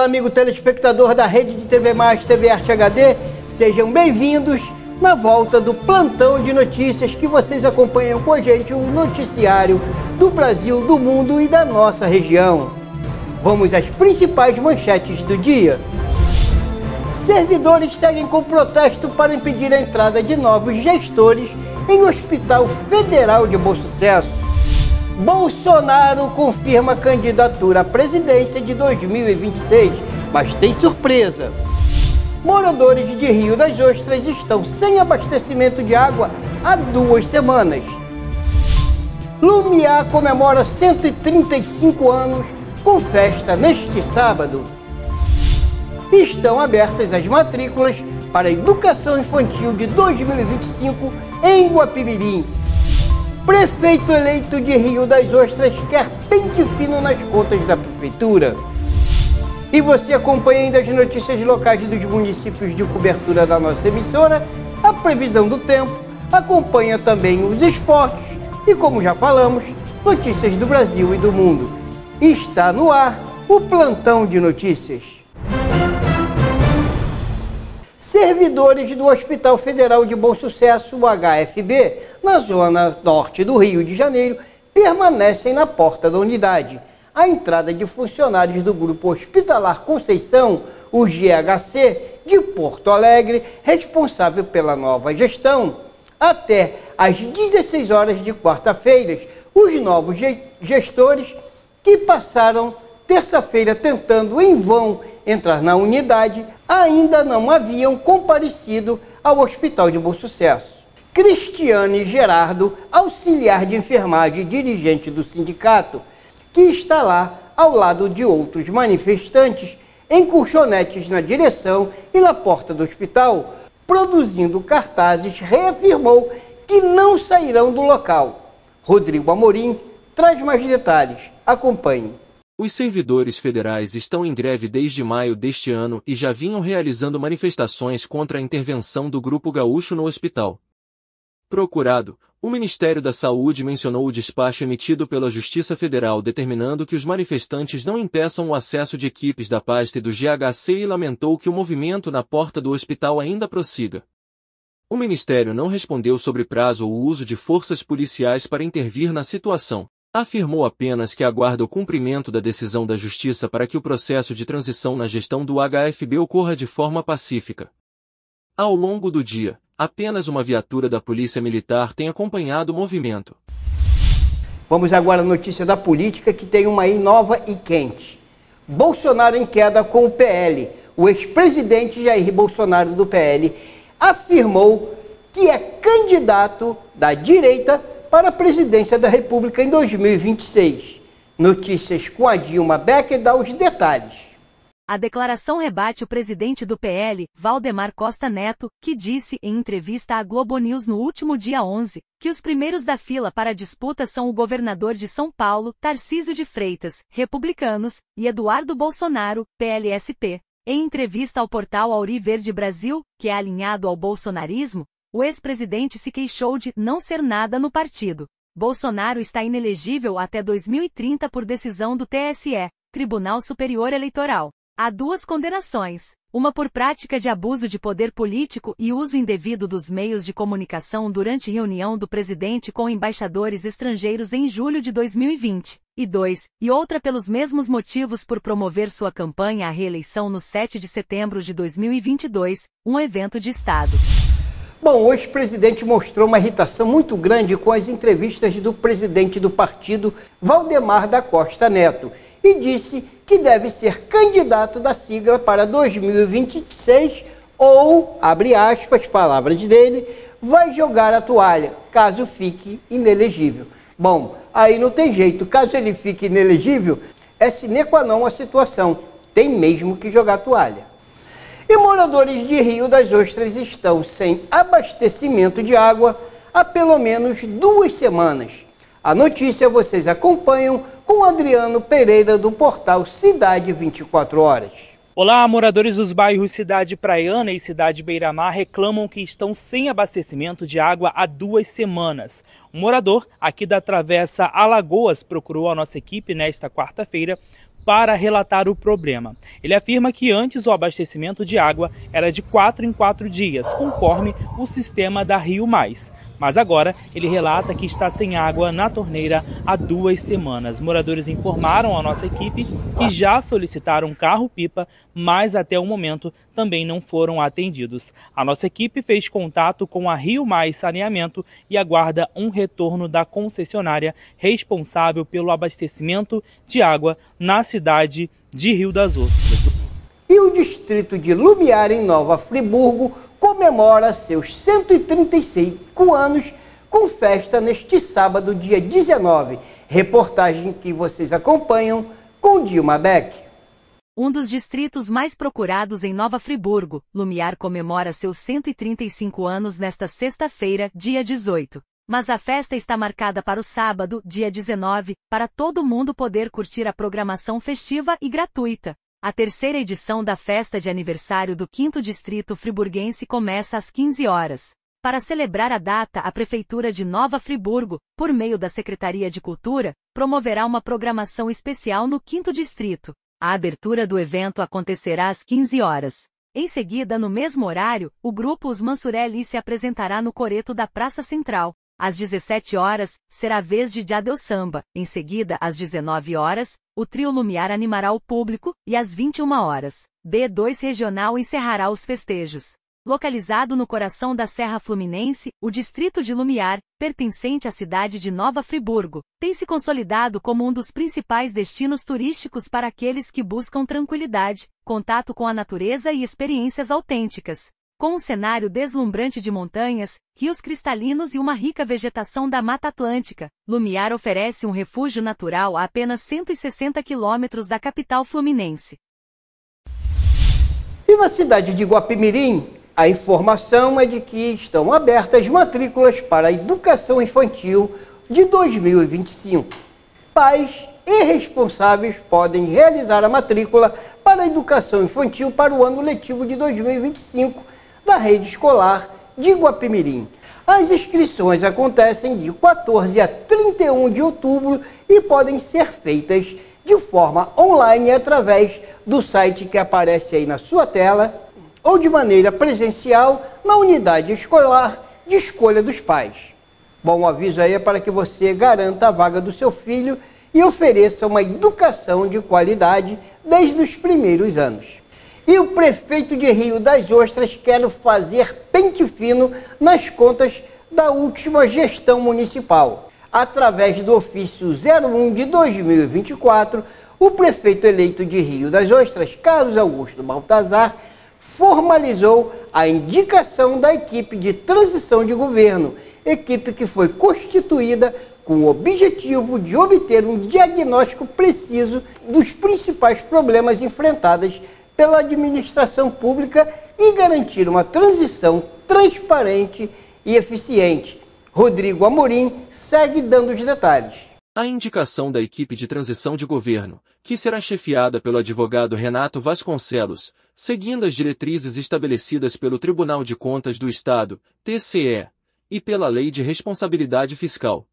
Olá, amigo telespectador da rede de TV Mais, TV Arte HD. Sejam bem-vindos na volta do plantão de notícias que vocês acompanham com a gente, um noticiário do Brasil, do mundo e da nossa região. Vamos às principais manchetes do dia. Servidores seguem com protesto para impedir a entrada de novos gestores em Hospital Federal de Bom Sucesso. Bolsonaro confirma candidatura à presidência de 2026, mas tem surpresa. Moradores de Rio das Ostras estão sem abastecimento de água há duas semanas. Lumiar comemora 135 anos com festa neste sábado. Estão abertas as matrículas para a educação infantil de 2025 em Guapimirim. Prefeito eleito de Rio das Ostras quer pente fino nas contas da prefeitura. E você acompanha ainda as notícias locais dos municípios de cobertura da nossa emissora, a previsão do tempo, acompanha também os esportes e, como já falamos, notícias do Brasil e do mundo. Está no ar o plantão de notícias. Servidores do Hospital Federal de Bom Sucesso, o HFB, na zona norte do Rio de Janeiro, permanecem na porta da unidade. A entrada de funcionários do Grupo Hospitalar Conceição, o GHC, de Porto Alegre, responsável pela nova gestão. Até às 16 horas de quarta-feira, os novos gestores que passaram terça-feira tentando em vão entrar na unidade ainda não haviam comparecido ao Hospital de Bom Sucesso. Cristiane Gerardo, auxiliar de enfermagem e dirigente do sindicato, que está lá ao lado de outros manifestantes em colchonetes na direção e na porta do hospital, produzindo cartazes, reafirmou que não sairão do local. Rodrigo Amorim traz mais detalhes. Acompanhe. Os servidores federais estão em greve desde maio deste ano e já vinham realizando manifestações contra a intervenção do Grupo Gaúcho no hospital. Procurado, o Ministério da Saúde mencionou o despacho emitido pela Justiça Federal determinando que os manifestantes não impeçam o acesso de equipes da pasta e do GHC e lamentou que o movimento na porta do hospital ainda prossiga. O Ministério não respondeu sobre prazo ou uso de forças policiais para intervir na situação. Afirmou apenas que aguarda o cumprimento da decisão da Justiça para que o processo de transição na gestão do HFB ocorra de forma pacífica. Ao longo do dia, apenas uma viatura da Polícia Militar tem acompanhado o movimento. Vamos agora à notícia da política que tem uma aí nova e quente. Bolsonaro em queda com o PL. O ex-presidente Jair Bolsonaro do PL afirmou que é candidato da direita para a presidência da República em 2026. Notícias com a Dilma Becker dá os detalhes. A declaração rebate o presidente do PL, Valdemar Costa Neto, que disse em entrevista à Globo News no último dia 11 que os primeiros da fila para a disputa são o governador de São Paulo, Tarcísio de Freitas, republicanos, e Eduardo Bolsonaro, PLSP. Em entrevista ao portal Auri Verde Brasil, que é alinhado ao bolsonarismo, o ex-presidente se queixou de não ser nada no partido. Bolsonaro está inelegível até 2030 por decisão do TSE, Tribunal Superior Eleitoral. Há duas condenações. Uma por prática de abuso de poder político e uso indevido dos meios de comunicação durante reunião do presidente com embaixadores estrangeiros em julho de 2020. E dois, e outra pelos mesmos motivos por promover sua campanha à reeleição no 7 de setembro de 2022, um evento de Estado. Bom, o ex-presidente mostrou uma irritação muito grande com as entrevistas do presidente do partido, Valdemar da Costa Neto, e disse que deve ser candidato da sigla para 2026 ou, abre aspas, palavras dele, vai jogar a toalha, caso fique inelegível. Bom, aí não tem jeito, caso ele fique inelegível, é sine qua non a situação, tem mesmo que jogar a toalha. E moradores de Rio das Ostras estão sem abastecimento de água há pelo menos duas semanas. A notícia vocês acompanham com Adriano Pereira do portal Cidade 24 Horas. Olá, moradores dos bairros Cidade Praiana e Cidade Beiramar reclamam que estão sem abastecimento de água há duas semanas. Um morador aqui da Travessa Alagoas procurou a nossa equipe nesta quarta-feira para relatar o problema. Ele afirma que antes o abastecimento de água era de quatro em quatro dias, conforme o sistema da Rio Mais. Mas agora ele relata que está sem água na torneira há duas semanas. Moradores informaram à nossa equipe que já solicitaram carro-pipa, mas até o momento também não foram atendidos. A nossa equipe fez contato com a Rio Mais Saneamento e aguarda um retorno da concessionária responsável pelo abastecimento de água na cidade de Rio das Ostras. E o distrito de Lumiar, em Nova Friburgo, comemora seus 135 anos com festa neste sábado, dia 19. Reportagem que vocês acompanham com Dilma Beck. Um dos distritos mais procurados em Nova Friburgo, Lumiar comemora seus 135 anos nesta sexta-feira, dia 18. Mas a festa está marcada para o sábado, dia 19, para todo mundo poder curtir a programação festiva e gratuita. A terceira edição da festa de aniversário do 5 Distrito Friburguense começa às 15 horas. Para celebrar a data, a Prefeitura de Nova Friburgo, por meio da Secretaria de Cultura, promoverá uma programação especial no 5 Distrito. A abertura do evento acontecerá às 15 horas. Em seguida, no mesmo horário, o grupo Os Mansurelli se apresentará no coreto da Praça Central. Às 17 horas, será a vez de Jadeu Samba. Em seguida, às 19 horas, o trio Lumiar animará o público e às 21 horas, B2 Regional encerrará os festejos. Localizado no coração da Serra Fluminense, o distrito de Lumiar, pertencente à cidade de Nova Friburgo, tem se consolidado como um dos principais destinos turísticos para aqueles que buscam tranquilidade, contato com a natureza e experiências autênticas. Com um cenário deslumbrante de montanhas, rios cristalinos e uma rica vegetação da Mata Atlântica, Lumiar oferece um refúgio natural a apenas 160 quilômetros da capital fluminense. E na cidade de Guapimirim, a informação é de que estão abertas matrículas para a educação infantil de 2025. Pais e responsáveis podem realizar a matrícula para a educação infantil para o ano letivo de 2025 da rede escolar de Guapimirim. As inscrições acontecem de 14 a 31 de outubro e podem ser feitas de forma online através do site que aparece aí na sua tela ou de maneira presencial na unidade escolar de escolha dos pais. Bom aviso aí é para que você garanta a vaga do seu filho e ofereça uma educação de qualidade desde os primeiros anos. E o prefeito de Rio das Ostras quer fazer pente fino nas contas da última gestão municipal. Através do ofício 01 de 2024, o prefeito eleito de Rio das Ostras, Carlos Augusto Baltazar, formalizou a indicação da equipe de transição de governo, equipe que foi constituída com o objetivo de obter um diagnóstico preciso dos principais problemas enfrentados pela administração pública e garantir uma transição transparente e eficiente. Rodrigo Amorim segue dando os detalhes. A indicação da equipe de transição de governo, que será chefiada pelo advogado Renato Vasconcelos, seguindo as diretrizes estabelecidas pelo Tribunal de Contas do Estado, TCE, e pela Lei de Responsabilidade Fiscal.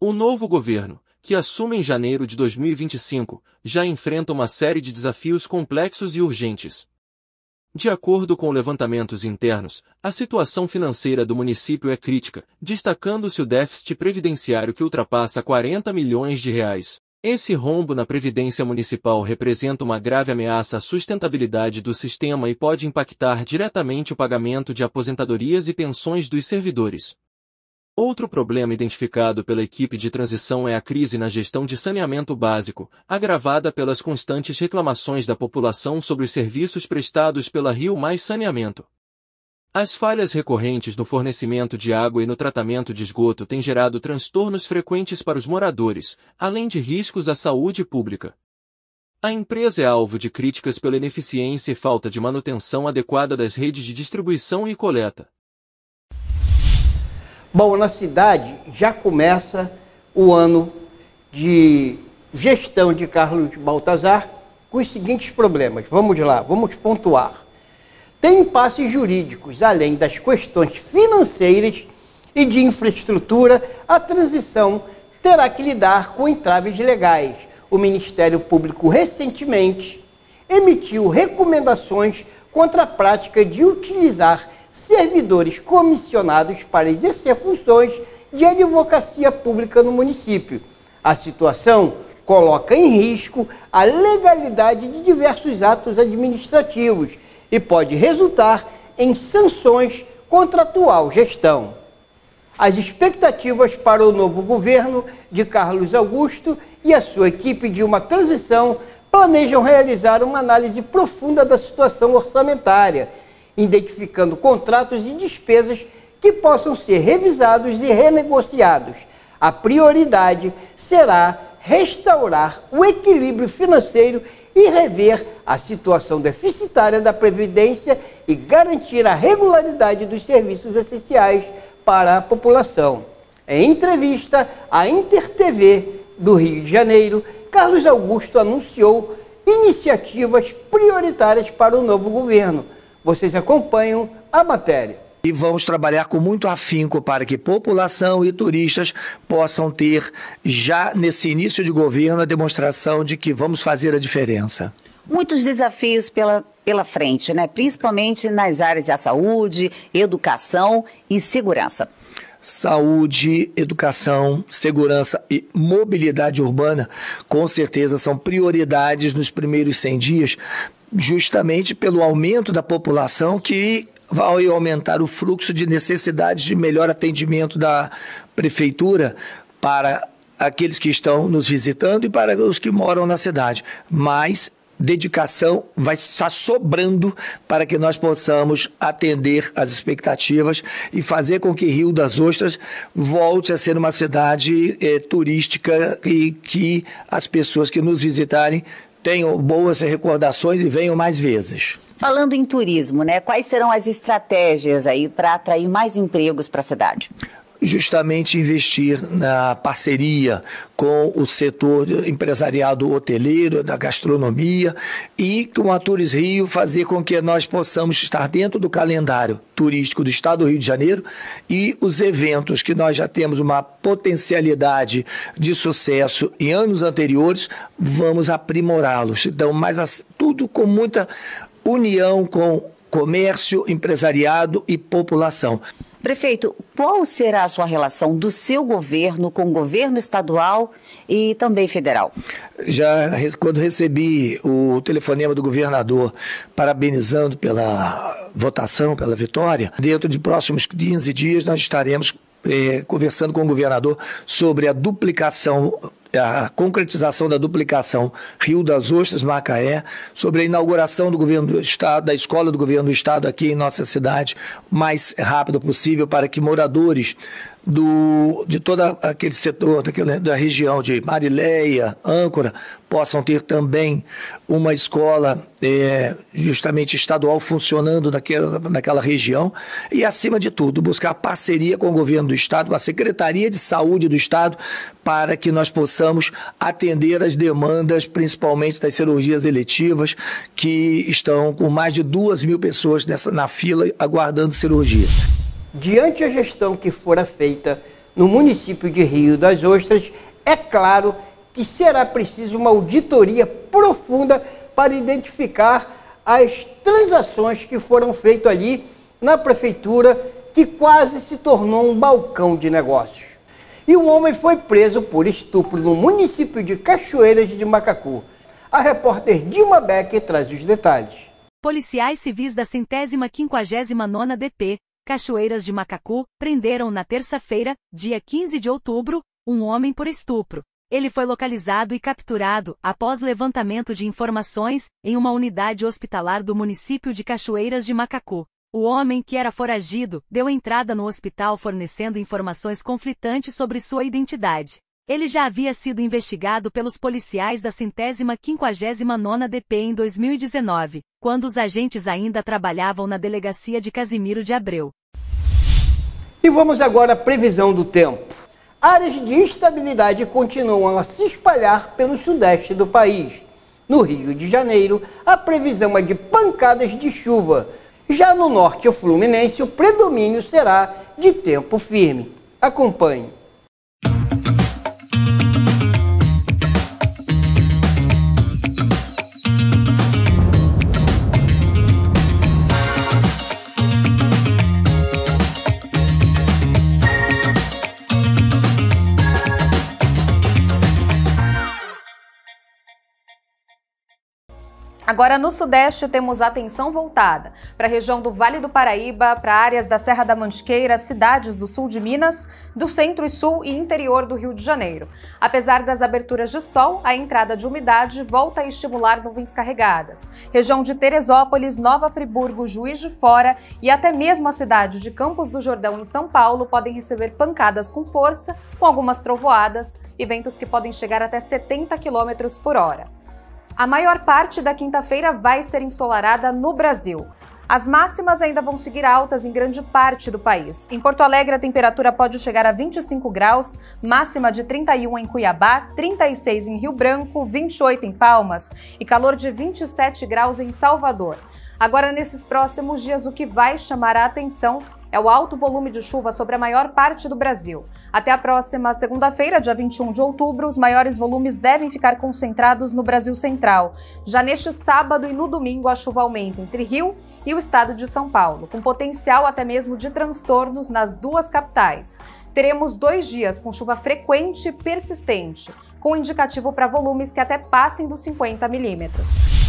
O novo governo, que assume em janeiro de 2025, já enfrenta uma série de desafios complexos e urgentes. De acordo com levantamentos internos, a situação financeira do município é crítica, destacando-se o déficit previdenciário que ultrapassa 40 milhões de reais. Esse rombo na previdência municipal representa uma grave ameaça à sustentabilidade do sistema e pode impactar diretamente o pagamento de aposentadorias e pensões dos servidores. Outro problema identificado pela equipe de transição é a crise na gestão de saneamento básico, agravada pelas constantes reclamações da população sobre os serviços prestados pela Rio Mais Saneamento. As falhas recorrentes no fornecimento de água e no tratamento de esgoto têm gerado transtornos frequentes para os moradores, além de riscos à saúde pública. A empresa é alvo de críticas pela ineficiência e falta de manutenção adequada das redes de distribuição e coleta. Bom, na cidade já começa o ano de gestão de Carlos Baltazar com os seguintes problemas. Vamos lá, vamos pontuar. Tem impasses jurídicos, além das questões financeiras e de infraestrutura, a transição terá que lidar com entraves legais. o Ministério Público recentemente emitiu recomendações contra a prática de utilizar servidores comissionados para exercer funções de advocacia pública no município. A situação coloca em risco a legalidade de diversos atos administrativos e pode resultar em sanções contra a atual gestão. As expectativas para o novo governo de Carlos Augusto e a sua equipe de uma transição planejam realizar uma análise profunda da situação orçamentária, identificando contratos e despesas que possam ser revisados e renegociados. A prioridade será restaurar o equilíbrio financeiro e rever a situação deficitária da Previdência e garantir a regularidade dos serviços essenciais para a população. Em entrevista à InterTV do Rio de Janeiro, Carlos Augusto anunciou iniciativas prioritárias para o novo governo. Vocês acompanham a matéria. E vamos trabalhar com muito afinco para que população e turistas possam ter, já nesse início de governo, a demonstração de que vamos fazer a diferença. Muitos desafios pela, pela frente, né? principalmente nas áreas da saúde, educação e segurança saúde, educação, segurança e mobilidade urbana, com certeza são prioridades nos primeiros 100 dias, justamente pelo aumento da população que vai aumentar o fluxo de necessidades de melhor atendimento da prefeitura para aqueles que estão nos visitando e para os que moram na cidade. Mas dedicação vai estar sobrando para que nós possamos atender as expectativas e fazer com que Rio das Ostras volte a ser uma cidade eh, turística e que as pessoas que nos visitarem tenham boas recordações e venham mais vezes. Falando em turismo, né, quais serão as estratégias aí para atrair mais empregos para a cidade? Justamente investir na parceria com o setor empresariado hoteleiro, da gastronomia e com a Tours Rio fazer com que nós possamos estar dentro do calendário turístico do estado do Rio de Janeiro e os eventos que nós já temos uma potencialidade de sucesso em anos anteriores, vamos aprimorá-los. Então, mas tudo com muita união com comércio, empresariado e população. Prefeito, qual será a sua relação do seu governo com o governo estadual e também federal? Já quando recebi o telefonema do governador parabenizando pela votação, pela vitória, dentro de próximos 15 dias nós estaremos eh, conversando com o governador sobre a duplicação a concretização da duplicação Rio das Ostras, Macaé, sobre a inauguração do governo do Estado, da escola do governo do Estado aqui em nossa cidade, mais rápido possível, para que moradores do, de todo aquele setor, daquele, da região de Marileia, Âncora, possam ter também uma escola é, justamente estadual funcionando naquela, naquela região. E, acima de tudo, buscar parceria com o governo do Estado, com a Secretaria de Saúde do Estado, para que nós possamos atender as demandas, principalmente das cirurgias eletivas, que estão com mais de duas mil pessoas nessa, na fila aguardando cirurgia diante a gestão que fora feita no município de Rio das Ostras, é claro que será preciso uma auditoria profunda para identificar as transações que foram feitas ali na prefeitura, que quase se tornou um balcão de negócios. E um homem foi preso por estupro no município de Cachoeiras de Macacu. A repórter Dilma Becker traz os detalhes. Policiais civis da centésima quinquagésima nona DP Cachoeiras de Macacu, prenderam na terça-feira, dia 15 de outubro, um homem por estupro. Ele foi localizado e capturado, após levantamento de informações, em uma unidade hospitalar do município de Cachoeiras de Macacu. O homem, que era foragido, deu entrada no hospital fornecendo informações conflitantes sobre sua identidade. Ele já havia sido investigado pelos policiais da centésima quinquagésima nona DP em 2019, quando os agentes ainda trabalhavam na delegacia de Casimiro de Abreu. E vamos agora à previsão do tempo. Áreas de instabilidade continuam a se espalhar pelo sudeste do país. No Rio de Janeiro, a previsão é de pancadas de chuva. Já no norte fluminense, o predomínio será de tempo firme. Acompanhe. Agora, no Sudeste, temos atenção voltada para a região do Vale do Paraíba, para áreas da Serra da Mantiqueira, cidades do sul de Minas, do centro e sul e interior do Rio de Janeiro. Apesar das aberturas de sol, a entrada de umidade volta a estimular nuvens carregadas. Região de Teresópolis, Nova Friburgo, Juiz de Fora e até mesmo a cidade de Campos do Jordão, em São Paulo, podem receber pancadas com força, com algumas trovoadas e ventos que podem chegar até 70 km por hora. A maior parte da quinta-feira vai ser ensolarada no Brasil. As máximas ainda vão seguir altas em grande parte do país. Em Porto Alegre, a temperatura pode chegar a 25 graus, máxima de 31 em Cuiabá, 36 em Rio Branco, 28 em Palmas e calor de 27 graus em Salvador. Agora, nesses próximos dias, o que vai chamar a atenção é o alto volume de chuva sobre a maior parte do Brasil. Até a próxima segunda-feira, dia 21 de outubro, os maiores volumes devem ficar concentrados no Brasil Central. Já neste sábado e no domingo, a chuva aumenta entre Rio e o estado de São Paulo, com potencial até mesmo de transtornos nas duas capitais. Teremos dois dias com chuva frequente e persistente, com indicativo para volumes que até passem dos 50 milímetros.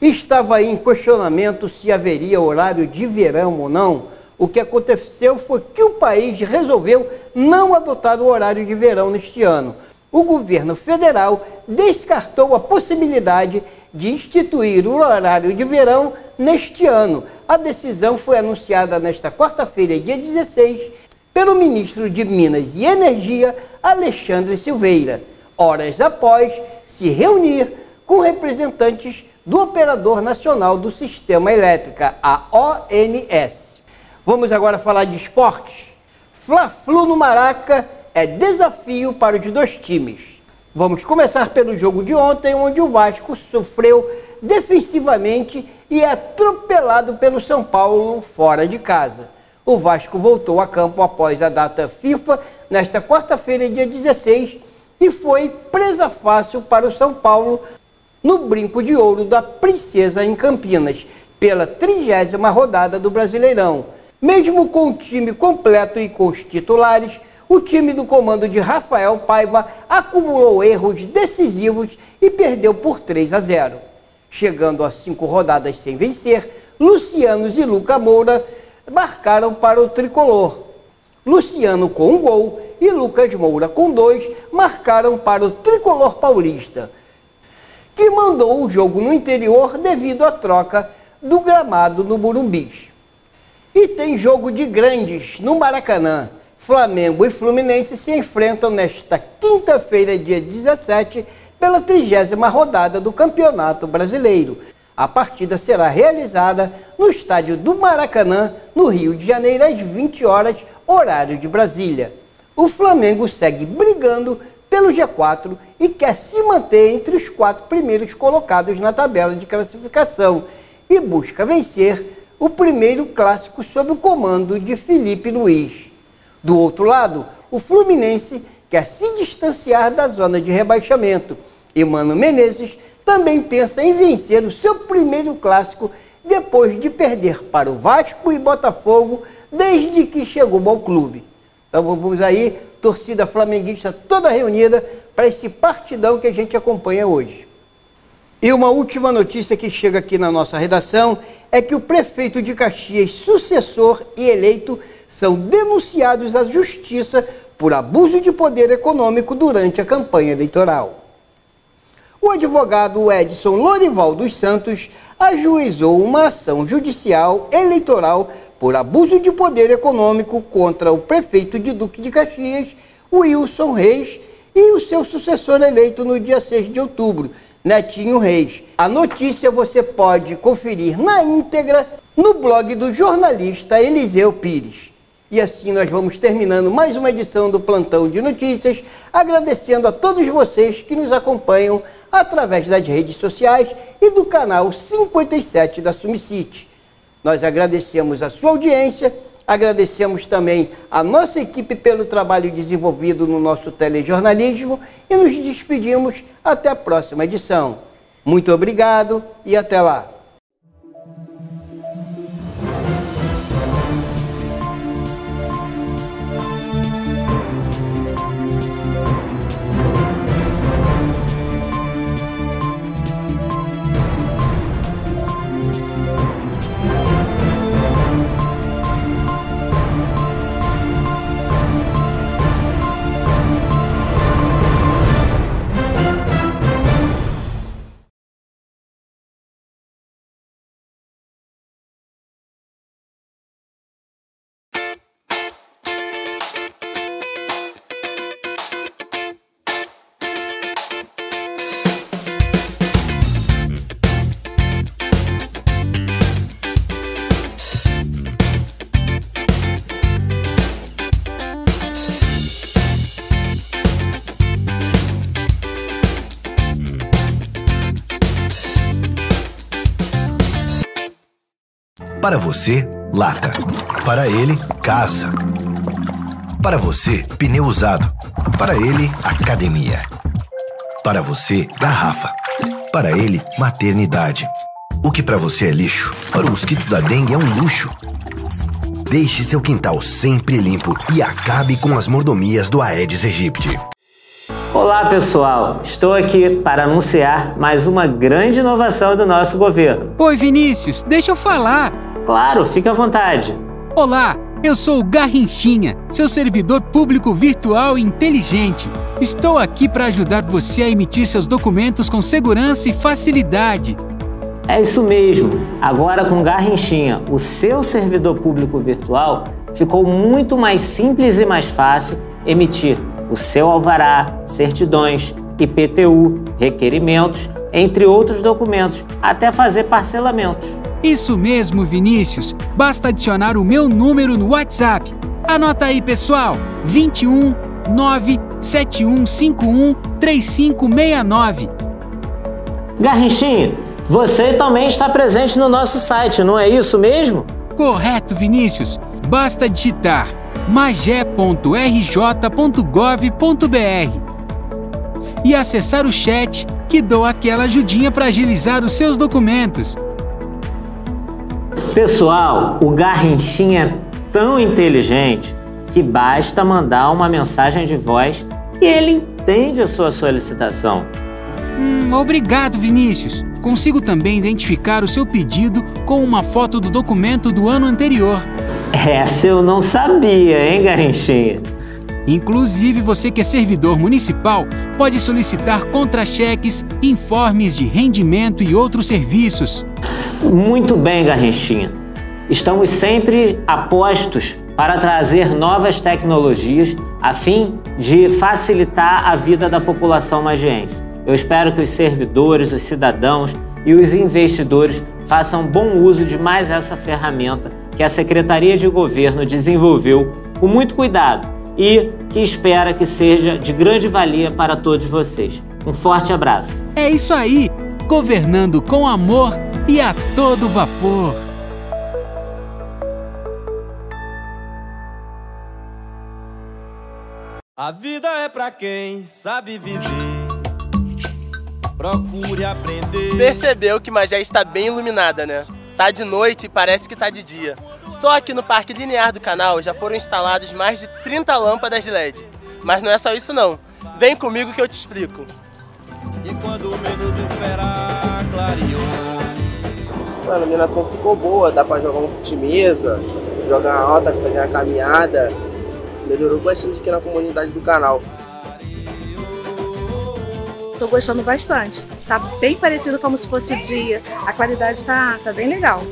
Estava em questionamento se haveria horário de verão ou não o que aconteceu foi que o país resolveu não adotar o horário de verão neste ano. O governo federal descartou a possibilidade de instituir o horário de verão neste ano. A decisão foi anunciada nesta quarta-feira, dia 16, pelo ministro de Minas e Energia, Alexandre Silveira, horas após se reunir com representantes do Operador Nacional do Sistema Elétrica, a ONS. Vamos agora falar de esportes. Fla-Flu no Maraca é desafio para os dois times. Vamos começar pelo jogo de ontem, onde o Vasco sofreu defensivamente e é atropelado pelo São Paulo fora de casa. O Vasco voltou a campo após a data FIFA nesta quarta-feira, dia 16, e foi presa fácil para o São Paulo no brinco de ouro da Princesa em Campinas, pela trigésima rodada do Brasileirão. Mesmo com o time completo e com os titulares, o time do comando de Rafael Paiva acumulou erros decisivos e perdeu por 3 a 0. Chegando a cinco rodadas sem vencer, Lucianos e Luca Moura marcaram para o tricolor. Luciano com um gol e Lucas Moura com dois marcaram para o tricolor paulista, que mandou o jogo no interior devido à troca do gramado no Burumbis. E tem jogo de grandes no Maracanã. Flamengo e Fluminense se enfrentam nesta quinta-feira, dia 17, pela trigésima rodada do Campeonato Brasileiro. A partida será realizada no estádio do Maracanã, no Rio de Janeiro, às 20 horas, horário de Brasília. O Flamengo segue brigando pelo G4 e quer se manter entre os quatro primeiros colocados na tabela de classificação e busca vencer o primeiro clássico sob o comando de Felipe Luiz. Do outro lado, o Fluminense quer se distanciar da zona de rebaixamento e Mano Menezes também pensa em vencer o seu primeiro clássico depois de perder para o Vasco e Botafogo desde que chegou ao clube. Então vamos aí, torcida flamenguista toda reunida para esse partidão que a gente acompanha hoje. E uma última notícia que chega aqui na nossa redação é que o prefeito de Caxias, sucessor e eleito, são denunciados à justiça por abuso de poder econômico durante a campanha eleitoral. O advogado Edson Lorival dos Santos ajuizou uma ação judicial eleitoral por abuso de poder econômico contra o prefeito de Duque de Caxias, Wilson Reis, e o seu sucessor eleito no dia 6 de outubro, Netinho Reis. A notícia você pode conferir na íntegra no blog do jornalista Eliseu Pires. E assim nós vamos terminando mais uma edição do Plantão de Notícias, agradecendo a todos vocês que nos acompanham através das redes sociais e do canal 57 da Sumicite. Nós agradecemos a sua audiência Agradecemos também a nossa equipe pelo trabalho desenvolvido no nosso telejornalismo e nos despedimos até a próxima edição. Muito obrigado e até lá. Para você, lata. Para ele, casa. Para você, pneu usado. Para ele, academia. Para você, garrafa. Para ele, maternidade. O que para você é lixo, para o mosquito da dengue é um luxo. Deixe seu quintal sempre limpo e acabe com as mordomias do Aedes aegypti. Olá pessoal, estou aqui para anunciar mais uma grande inovação do nosso governo. Oi Vinícius, deixa eu falar. Claro, fique à vontade. Olá, eu sou o Garrinchinha, seu servidor público virtual e inteligente. Estou aqui para ajudar você a emitir seus documentos com segurança e facilidade. É isso mesmo. Agora com Garrinchinha, o seu servidor público virtual, ficou muito mais simples e mais fácil emitir o seu alvará, certidões, IPTU, requerimentos, entre outros documentos, até fazer parcelamentos. Isso mesmo, Vinícius. Basta adicionar o meu número no WhatsApp. Anota aí, pessoal: 21 97151 3569. Garrinchinho, você também está presente no nosso site, não é isso mesmo? Correto, Vinícius. Basta digitar magé.rj.gov.br e acessar o chat que dou aquela ajudinha para agilizar os seus documentos. Pessoal, o Garrinchinho é tão inteligente que basta mandar uma mensagem de voz e ele entende a sua solicitação. Hum, obrigado, Vinícius. Consigo também identificar o seu pedido com uma foto do documento do ano anterior. Essa eu não sabia, hein, Garrinchinha? Inclusive, você que é servidor municipal pode solicitar contra-cheques, informes de rendimento e outros serviços. Muito bem, Garrinchinha. Estamos sempre apostos para trazer novas tecnologias a fim de facilitar a vida da população magiense. Eu espero que os servidores, os cidadãos e os investidores façam bom uso de mais essa ferramenta que a Secretaria de Governo desenvolveu com muito cuidado e que espera que seja de grande valia para todos vocês. Um forte abraço. É isso aí, governando com amor e a todo vapor. A vida é para quem sabe viver. Procure aprender. Percebeu que Magé está bem iluminada, né? Tá de noite e parece que tá de dia. Só aqui no Parque Linear do canal já foram instalados mais de 30 lâmpadas de LED. Mas não é só isso não. Vem comigo que eu te explico. E quando menos esperar, clareou. A iluminação ficou boa, dá pra jogar um fute mesa, jogar alta, fazer uma caminhada. Melhorou bastante aqui na comunidade do canal. Tô gostando bastante. Tá bem parecido como se fosse o dia. A qualidade tá, tá bem legal.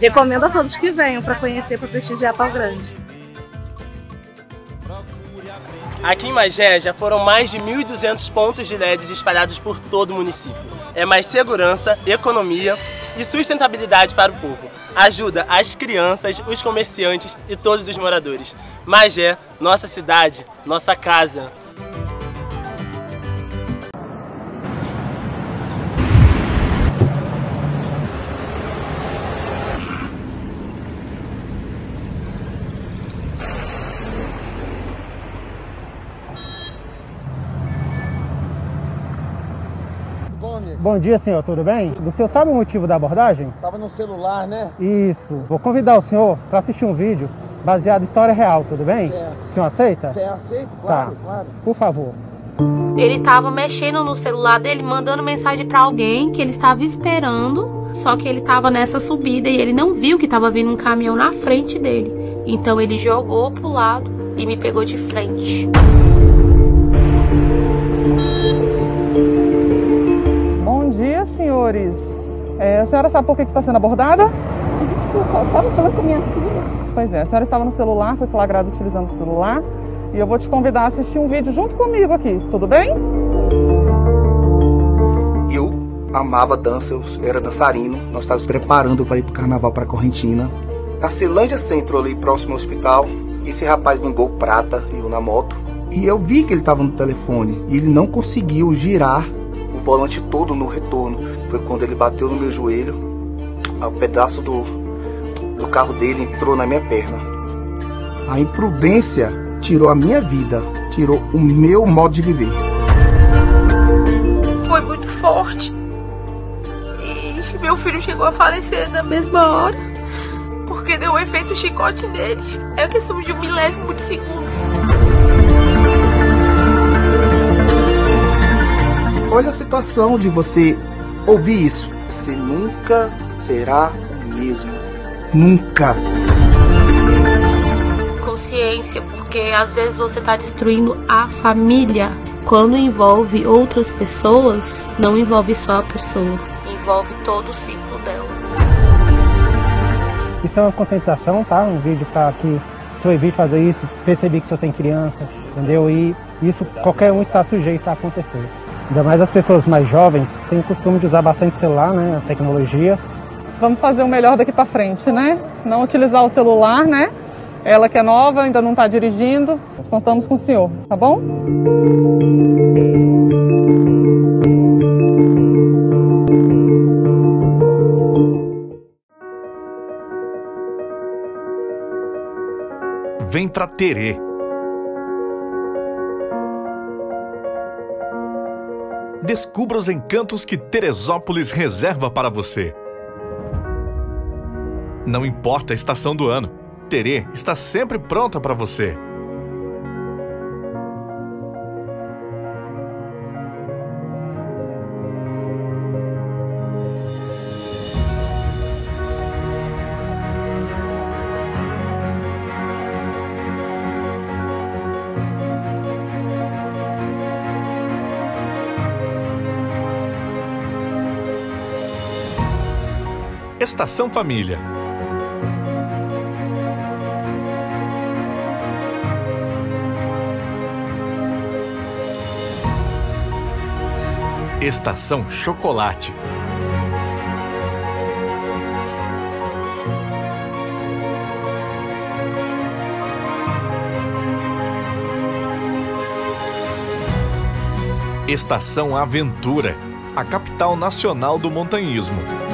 Recomendo a todos que venham para conhecer, para prestigiar Pau Grande. Aqui em Magé já foram mais de 1.200 pontos de LEDs espalhados por todo o município. É mais segurança, economia e sustentabilidade para o povo. Ajuda as crianças, os comerciantes e todos os moradores. Magé, nossa cidade, nossa casa. Bom dia, senhor, tudo bem? O senhor sabe o motivo da abordagem? Tava no celular, né? Isso. Vou convidar o senhor para assistir um vídeo baseado em história real, tudo bem? Certo. O senhor aceita? Você aceita? Claro, tá. claro. Por favor. Ele tava mexendo no celular dele, mandando mensagem para alguém que ele estava esperando, só que ele tava nessa subida e ele não viu que tava vindo um caminhão na frente dele. Então ele jogou pro lado e me pegou de frente. Senhores. É, a senhora sabe por que está sendo abordada? Desculpa, eu estava falando com minha filha. Pois é, a senhora estava no celular, foi flagrada utilizando o celular. E eu vou te convidar a assistir um vídeo junto comigo aqui, tudo bem? Eu amava dança, eu era dançarino. Nós estávamos preparando para ir para o carnaval para Correntina. Na Celândia Centro, ali próximo ao hospital, esse rapaz no Gol Prata e eu na moto. E eu vi que ele estava no telefone e ele não conseguiu girar o volante todo no retorno. Foi quando ele bateu no meu joelho, o pedaço do, o carro dele entrou na minha perna. A imprudência tirou a minha vida, tirou o meu modo de viver. Foi muito forte. E meu filho chegou a falecer na mesma hora. Porque deu um efeito chicote nele. É questão de um milésimo de segundo. Olha a situação de você ouvir isso. Você nunca será o mesmo. Nunca. Consciência, porque às vezes você está destruindo a família. Quando envolve outras pessoas, não envolve só a pessoa, envolve todo o ciclo dela. Isso é uma conscientização, tá? Um vídeo para que o senhor evite fazer isso, perceber que o senhor tem criança, entendeu? E isso qualquer um está sujeito a acontecer. Ainda mais as pessoas mais jovens têm o costume de usar bastante celular, né? A tecnologia. Vamos fazer o melhor daqui para frente, né? Não utilizar o celular, né? Ela que é nova, ainda não está dirigindo. Contamos com o senhor, tá bom? Vem pra Terê. Descubra os encantos que Teresópolis reserva para você. Não importa a estação do ano, Terê está sempre pronta para você. Estação Família. Estação Chocolate. Estação Aventura, a capital nacional do montanhismo.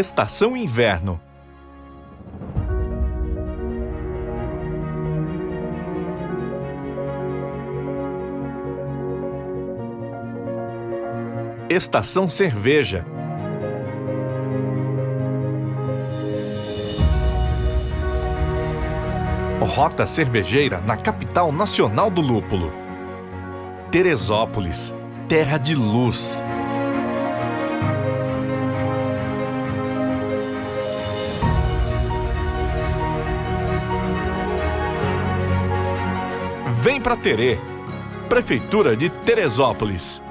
Estação Inverno. Estação Cerveja. Rota cervejeira na capital nacional do lúpulo. Teresópolis, terra de luz. Vem pra Terê, Prefeitura de Teresópolis.